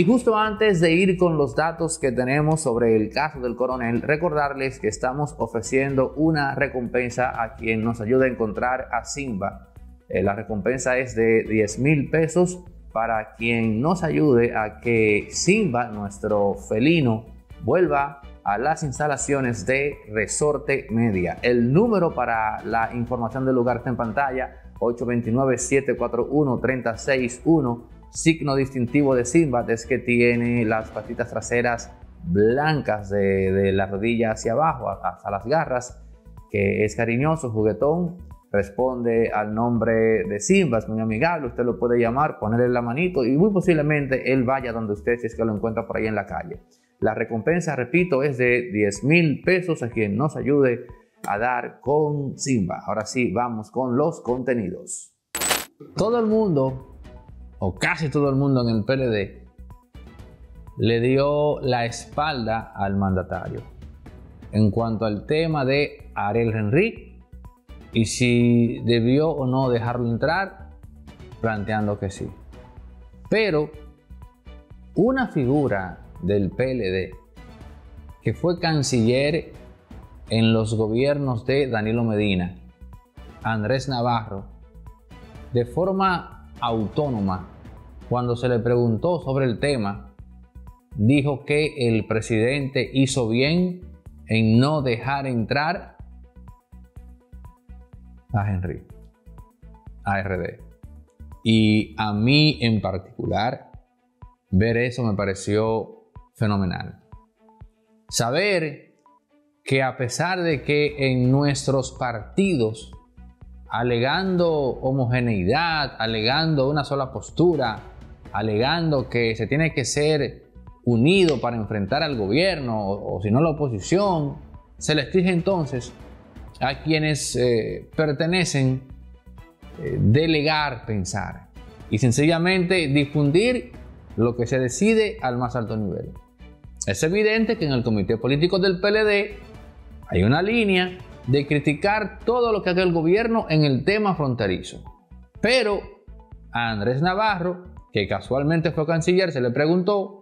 Y justo antes de ir con los datos que tenemos sobre el caso del coronel, recordarles que estamos ofreciendo una recompensa a quien nos ayude a encontrar a Simba. Eh, la recompensa es de 10 mil pesos para quien nos ayude a que Simba, nuestro felino, vuelva a las instalaciones de Resorte Media. El número para la información del lugar está en pantalla, 829-741-361 signo distintivo de Simba es que tiene las patitas traseras blancas de, la rodilla hacia abajo, hasta las garras, que es cariñoso, juguetón, responde al nombre de Simba, es muy amigable, usted lo puede llamar, ponerle la manito y muy posiblemente él vaya donde usted si es que lo encuentra por ahí en la calle. La recompensa, repito, es de 10 mil pesos a quien nos ayude a dar con Simba. Ahora sí, vamos con los contenidos. Todo el mundo o casi todo el mundo en el PLD, le dio la espalda al mandatario en cuanto al tema de Ariel Henry y si debió o no dejarlo entrar, planteando que sí. Pero una figura del PLD que fue canciller en los gobiernos de Danilo Medina, Andrés Navarro, de forma autónoma, cuando se le preguntó sobre el tema, dijo que el presidente hizo bien en no dejar entrar a Henry, a RD. Y a mí en particular, ver eso me pareció fenomenal. Saber que a pesar de que en nuestros partidos alegando homogeneidad, alegando una sola postura, alegando que se tiene que ser unido para enfrentar al gobierno o, si no la oposición, se les exige entonces a quienes eh, pertenecen eh, delegar, pensar y sencillamente difundir lo que se decide al más alto nivel. Es evidente que en el comité político del PLD hay una línea de criticar todo lo que haga el gobierno en el tema fronterizo. Pero a Andrés Navarro, que casualmente fue canciller, se le preguntó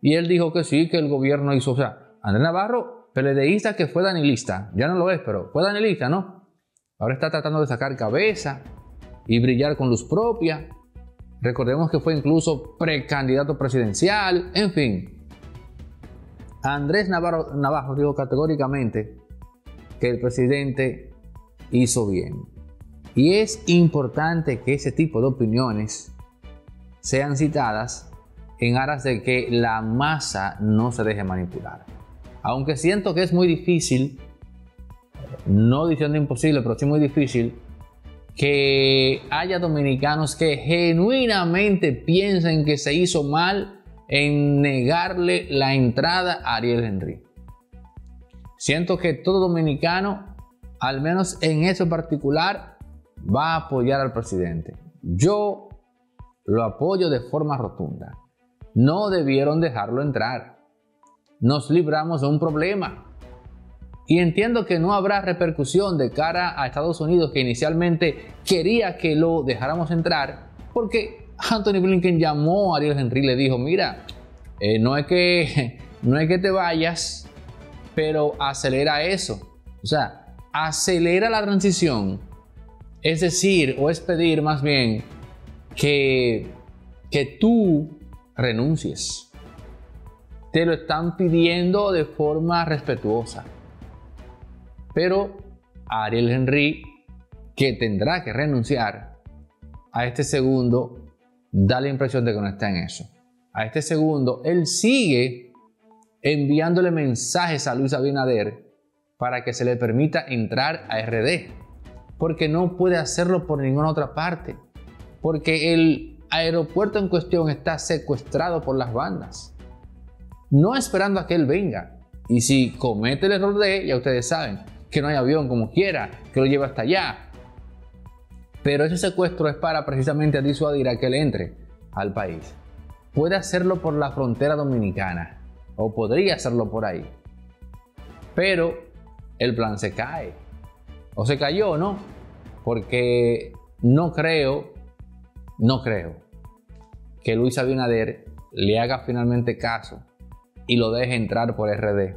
y él dijo que sí, que el gobierno hizo. O sea, Andrés Navarro, PLDista que fue danilista, ya no lo es, pero fue danilista, ¿no? Ahora está tratando de sacar cabeza y brillar con luz propia. Recordemos que fue incluso precandidato presidencial, en fin. Andrés Navarro dijo categóricamente que el presidente hizo bien. Y es importante que ese tipo de opiniones sean citadas en aras de que la masa no se deje manipular. Aunque siento que es muy difícil, no diciendo imposible, pero sí muy difícil, que haya dominicanos que genuinamente piensen que se hizo mal en negarle la entrada a Ariel Henry. Siento que todo dominicano, al menos en eso particular, va a apoyar al presidente. Yo lo apoyo de forma rotunda. No debieron dejarlo entrar. Nos libramos de un problema. Y entiendo que no habrá repercusión de cara a Estados Unidos que inicialmente quería que lo dejáramos entrar porque Anthony Blinken llamó a Ariel Henry y le dijo, mira, eh, no, es que, no es que te vayas, pero acelera eso. O sea, acelera la transición. Es decir, o es pedir más bien que, que tú renuncies. Te lo están pidiendo de forma respetuosa. Pero Ariel Henry, que tendrá que renunciar a este segundo, da la impresión de que no está en eso. A este segundo, él sigue enviándole mensajes a Luis Abinader para que se le permita entrar a RD, porque no puede hacerlo por ninguna otra parte, porque el aeropuerto en cuestión está secuestrado por las bandas, no esperando a que él venga. Y si comete el error de, ya ustedes saben, que no hay avión como quiera, que lo lleva hasta allá. Pero ese secuestro es para precisamente disuadir a que él entre al país. Puede hacerlo por la frontera dominicana o podría hacerlo por ahí. Pero el plan se cae. O se cayó, ¿no? Porque no creo, no creo que Luis Abinader le haga finalmente caso y lo deje entrar por RD,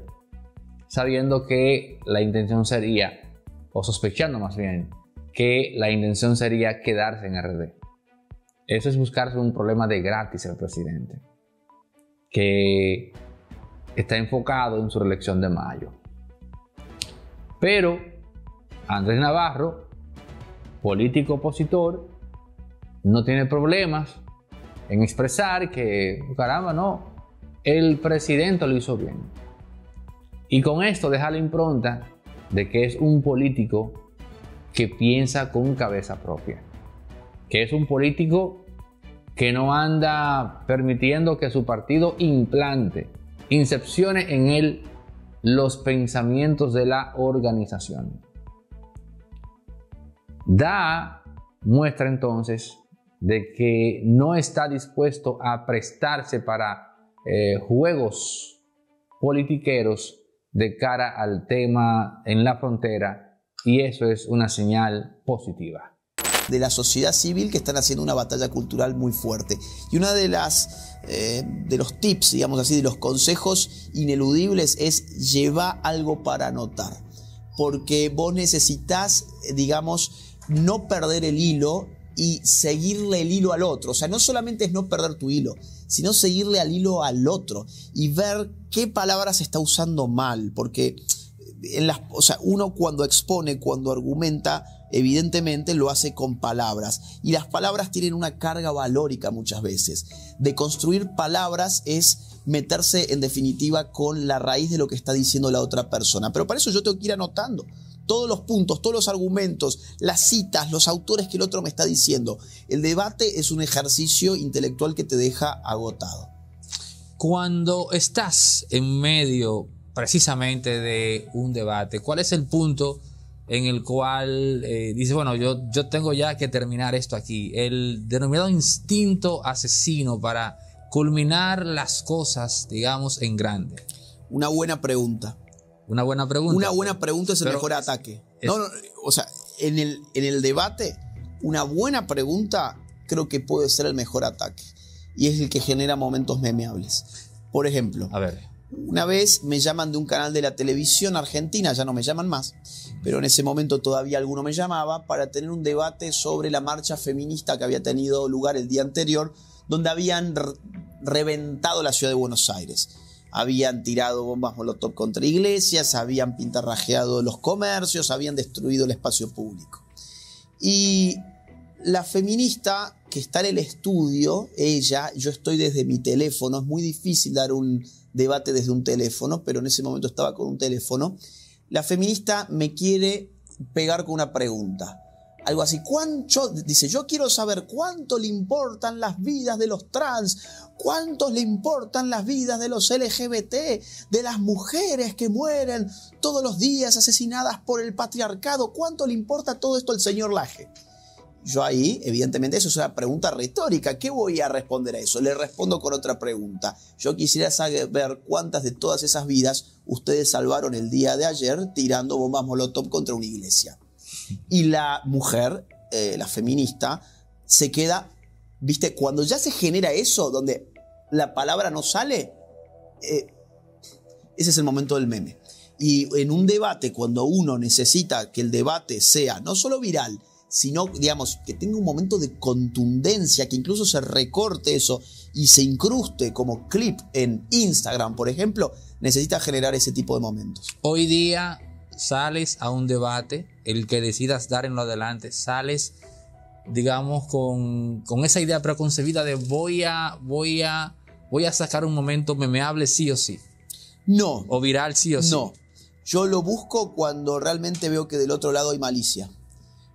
sabiendo que la intención sería, o sospechando más bien, que la intención sería quedarse en RD. Eso es buscarse un problema de gratis al presidente, que está enfocado en su reelección de mayo. Pero Andrés Navarro, político opositor, no tiene problemas en expresar que, caramba, no, el presidente lo hizo bien. Y con esto deja la impronta de que es un político que piensa con cabeza propia. Que es un político que no anda permitiendo que su partido implante, incepcione en él los pensamientos de la organización. Da muestra entonces de que no está dispuesto a prestarse para eh, juegos politiqueros de cara al tema en la frontera y eso es una señal positiva de la sociedad civil que están haciendo una batalla cultural muy fuerte. Y una de las eh, de los tips, digamos así, de los consejos ineludibles es llevar algo para anotar. Porque vos necesitas, digamos, no perder el hilo y seguirle el hilo al otro. O sea, no solamente es no perder tu hilo, sino seguirle al hilo al otro y ver qué palabras está usando mal, porque en las, o sea, uno cuando expone, cuando argumenta, evidentemente lo hace con palabras y las palabras tienen una carga valórica muchas veces. De construir palabras es meterse en definitiva con la raíz de lo que está diciendo la otra persona, pero para eso yo tengo que ir anotando todos los puntos, todos los argumentos, las citas, los autores que el otro me está diciendo. El debate es un ejercicio intelectual que te deja agotado. Cuando estás en medio precisamente de un debate, ¿cuál es el punto en el cual eh, dices, bueno, yo, yo tengo ya que terminar esto aquí? El denominado instinto asesino para culminar las cosas, digamos, en grande. Una buena pregunta. Una buena pregunta. Una buena pregunta es el mejor ataque. no, no, o sea, en el, en el debate, una buena pregunta creo que puede ser el mejor ataque. Y es el que genera momentos memeables. Por ejemplo, a ver. Una vez me llaman de un canal de la televisión argentina, ya no me llaman más, pero en ese momento todavía alguno me llamaba para tener un debate sobre la marcha feminista que había tenido lugar el día anterior, donde habían reventado la ciudad de Buenos Aires habían tirado bombas molotov contra iglesias, habían pintarrajeado los comercios, habían destruido el espacio público. Y la feminista que está en el estudio, ella, yo estoy desde mi teléfono, es muy difícil dar un debate desde un teléfono, pero en ese momento estaba con un teléfono, la feminista me quiere pegar con una pregunta algo así. ¿Cuánto, dice, yo quiero saber cuánto le importan las vidas de los trans, cuánto le importan las vidas de los LGBT, de las mujeres que mueren todos los días asesinadas por el patriarcado, cuánto le importa todo esto al señor Laje. Yo ahí, evidentemente, eso es una pregunta retórica. ¿Qué voy a responder a eso? Le respondo con otra pregunta. Yo quisiera saber cuántas de todas esas vidas ustedes salvaron el día de ayer tirando bombas molotov contra una iglesia. Y la mujer, eh, la feminista, se queda, viste, cuando ya se genera eso, donde la palabra no sale, eh, ese es el momento del meme. Y en un debate, cuando uno necesita que el debate sea no solo viral, sino, digamos, que tenga un momento de contundencia, que incluso se recorte eso y se incruste como clip en Instagram, por ejemplo, necesita generar ese tipo de momentos. Hoy día sales a un debate, el que decidas dar en lo adelante, sales, digamos, con, esa idea preconcebida de voy a, voy a, voy a sacar un momento memeable sí o sí. No. O viral sí o sí. No. Yo lo busco cuando realmente veo que del otro lado hay malicia.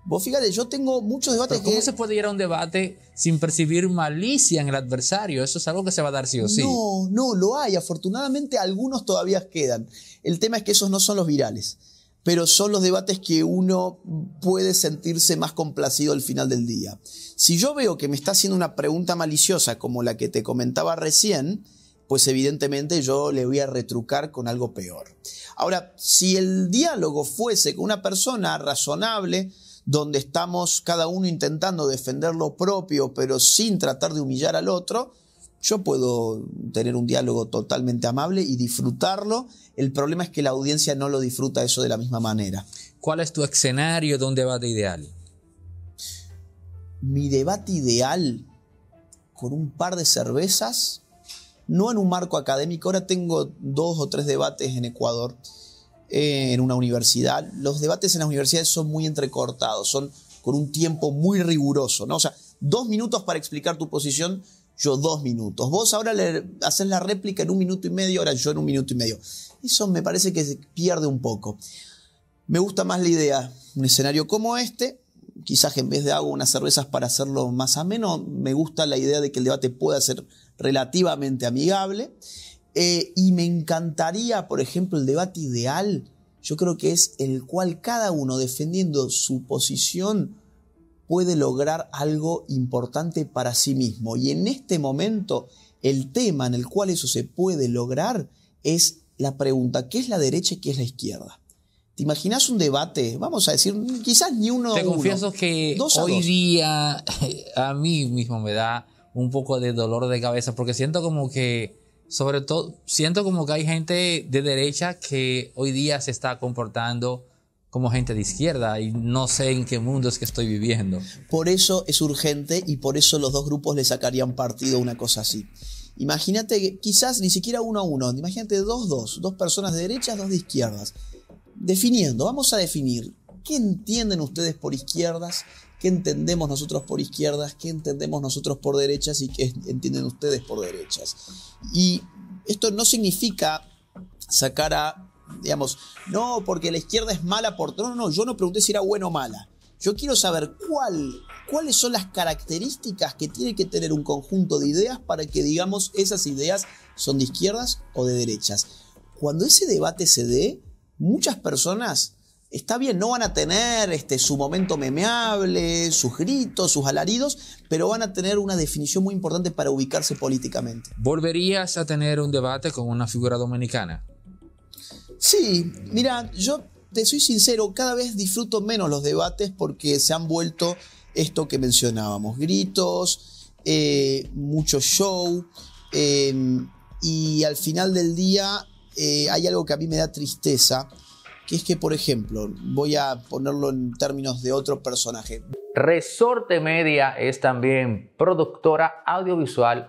Vos fíjate, yo tengo muchos debates ¿Cómo se puede ir a un debate sin percibir malicia en el adversario? Eso es algo que se va a dar sí o sí. No, no, lo hay. Afortunadamente algunos todavía quedan. El tema es que esos no son los virales pero son los debates que uno puede sentirse más complacido al final del día. Si yo veo que me está haciendo una pregunta maliciosa como la que te comentaba recién, pues evidentemente yo le voy a retrucar con algo peor. Ahora, si el diálogo fuese con una persona razonable, donde estamos cada uno intentando defender lo propio, pero sin tratar de humillar al otro, Yo puedo tener un diálogo totalmente amable y disfrutarlo. El problema es que la audiencia no lo disfruta eso de la misma manera. ¿Cuál es tu escenario de un debate ideal? Mi debate ideal con un par de cervezas, no en un marco académico. Ahora tengo dos o tres debates en Ecuador, eh, en una universidad. Los debates en las universidades son muy entrecortados, son con un tiempo muy riguroso, ¿no? O sea, dos minutos para explicar tu posición, yo dos minutos. Vos ahora le haces la réplica en un minuto y medio, ahora yo en un minuto y medio. Eso me parece que se pierde un poco. Me gusta más la idea, un escenario como este, quizás en vez de hago unas cervezas para hacerlo más ameno, me gusta la idea de que el debate pueda ser relativamente amigable. Eh, y me encantaría, por ejemplo, el debate ideal, yo creo que es el cual cada uno defendiendo su posición puede lograr algo importante para sí mismo. Y en este momento, el tema en el cual eso se puede lograr es la pregunta, ¿qué es la derecha y qué es la izquierda? ¿Te imaginas un debate? Vamos a decir, quizás ni uno. Te confieso que hoy día a mí mismo me da un poco de dolor de cabeza porque siento como que, sobre todo, siento como que hay gente de derecha que hoy día se está comportando como gente de izquierda y no sé en qué mundo es que estoy viviendo. Por eso es urgente y por eso los dos grupos le sacarían partido una cosa así. Imagínate quizás ni siquiera uno a uno, imagínate dos, dos, dos personas de derechas, dos de izquierdas. Definiendo, vamos a definir qué entienden ustedes por izquierdas, qué entendemos nosotros por izquierdas, qué entendemos nosotros por derechas y qué entienden ustedes por derechas. Y esto no significa sacar a digamos, no, porque la izquierda es mala por... No, no, yo no pregunté si era buena o mala. Yo quiero saber cuál, cuáles son las características que tiene que tener un conjunto de ideas para que digamos esas ideas son de izquierdas o de derechas. Cuando ese debate se dé, muchas personas, está bien, no van a tener este, su momento memeable, sus gritos, sus alaridos, pero van a tener una definición muy importante para ubicarse políticamente. ¿Volverías a tener un debate con una figura dominicana? Sí, mira, yo te soy sincero, cada vez disfruto menos los debates porque se han vuelto esto que mencionábamos, gritos, eh, mucho show, em, y al final del día eh, hay algo que a mí me da tristeza, que es que, por ejemplo, voy a ponerlo en términos de otro personaje. Resorte Media es también productora audiovisual